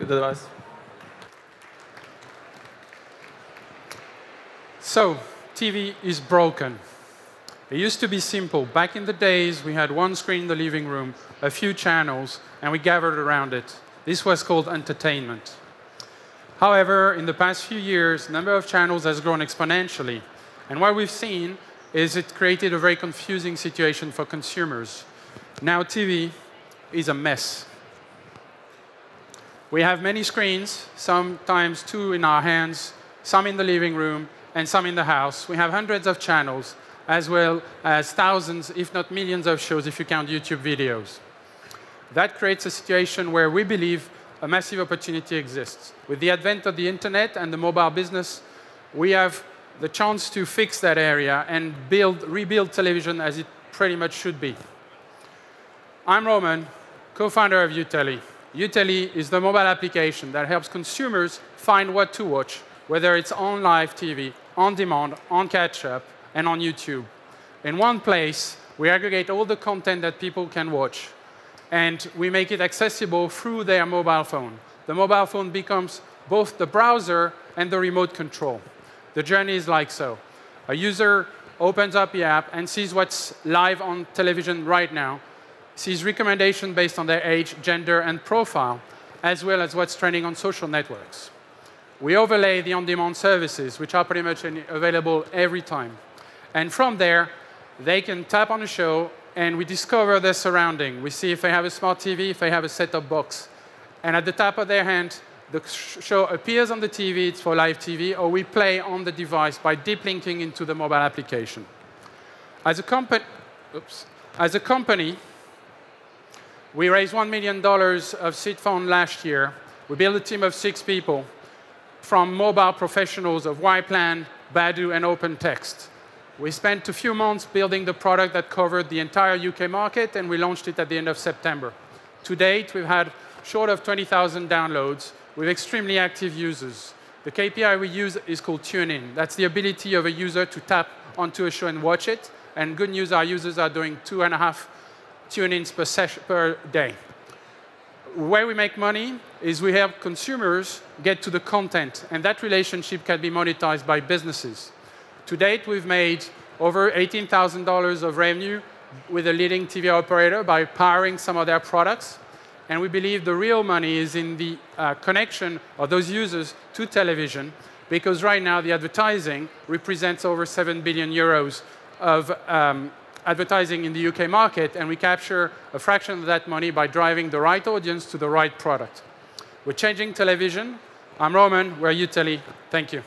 Good advice. So, TV is broken. It used to be simple. Back in the days, we had one screen in the living room, a few channels, and we gathered around it. This was called entertainment. However, in the past few years, the number of channels has grown exponentially. And what we've seen is it created a very confusing situation for consumers. Now TV is a mess. We have many screens, sometimes two in our hands, some in the living room, and some in the house. We have hundreds of channels, as well as thousands, if not millions of shows if you count YouTube videos. That creates a situation where we believe a massive opportunity exists. With the advent of the internet and the mobile business, we have the chance to fix that area and build, rebuild television as it pretty much should be. I'm Roman, co-founder of Utelly. Utelly is the mobile application that helps consumers find what to watch, whether it's on live TV, on demand, on catch-up, and on YouTube. In one place, we aggregate all the content that people can watch, and we make it accessible through their mobile phone. The mobile phone becomes both the browser and the remote control. The journey is like so. A user opens up the app and sees what's live on television right now, sees recommendations based on their age, gender, and profile, as well as what's trending on social networks. We overlay the on-demand services, which are pretty much available every time. And from there, they can tap on a show, and we discover their surrounding. We see if they have a smart TV, if they have a set-top box. And at the tap of their hand, the show appears on the TV, it's for live TV, or we play on the device by deep linking into the mobile application. As a. As a company, we raised $1 million of seed fund last year. We built a team of six people from mobile professionals of YPlan, Badoo, and OpenText. We spent a few months building the product that covered the entire UK market, and we launched it at the end of September. To date, we've had short of 20,000 downloads, with extremely active users. The KPI we use is called tune-in. That's the ability of a user to tap onto a show and watch it. And good news, our users are doing two and a half tune-ins per, per day. Where we make money is we help consumers get to the content, and that relationship can be monetized by businesses. To date, we've made over $18,000 of revenue with a leading TV operator by powering some of their products. And we believe the real money is in the uh, connection of those users to television, because right now the advertising represents over 7 billion euros of um, advertising in the UK market, and we capture a fraction of that money by driving the right audience to the right product. We're changing television. I'm Roman, we're Utelly. Thank you.